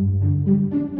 Thank you.